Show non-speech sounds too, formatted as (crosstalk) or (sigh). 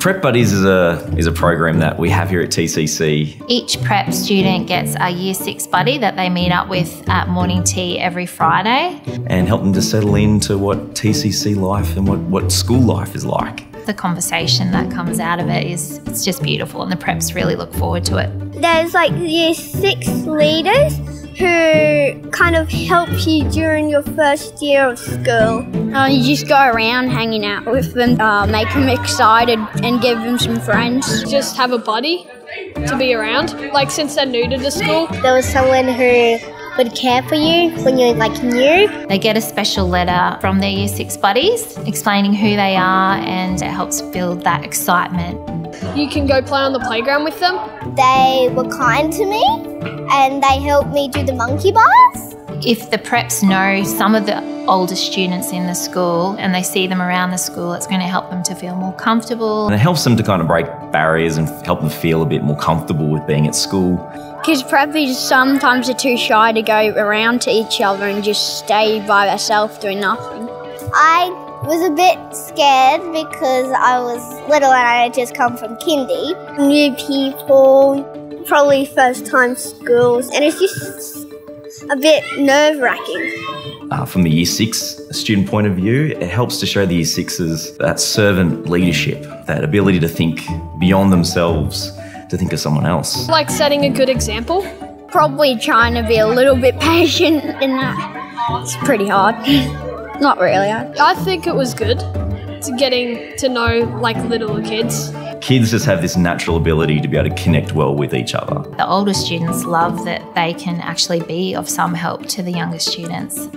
Prep Buddies is a is a program that we have here at TCC. Each prep student gets a year six buddy that they meet up with at morning tea every Friday. And help them to settle into what TCC life and what, what school life is like. The conversation that comes out of it is it's just beautiful and the preps really look forward to it. There's like year six leaders who kind of help you during your first year of school. Uh, you just go around hanging out with them, uh, make them excited, and give them some friends. Just have a buddy to be around. Like since they're new to the school, There was someone who would care for you when you're like new. They get a special letter from their year six buddies explaining who they are and it helps build that excitement. You can go play on the playground with them. They were kind to me and they helped me do the monkey bars. If the preps know some of the older students in the school and they see them around the school, it's going to help them to feel more comfortable. And it helps them to kind of break barriers and help them feel a bit more comfortable with being at school. Because preppies sometimes are too shy to go around to each other and just stay by themselves doing nothing. I was a bit scared because I was little and I had just come from kindy. New people, probably first time schools, and it's just a bit nerve wracking. Uh, from the year six student point of view, it helps to show the year sixes that servant leadership, that ability to think beyond themselves, to think of someone else. Like setting a good example. Probably trying to be a little bit (laughs) patient in that. It's pretty hard. (laughs) Not really. I- I think it was good to getting to know like little kids. Kids just have this natural ability to be able to connect well with each other. The older students love that they can actually be of some help to the younger students.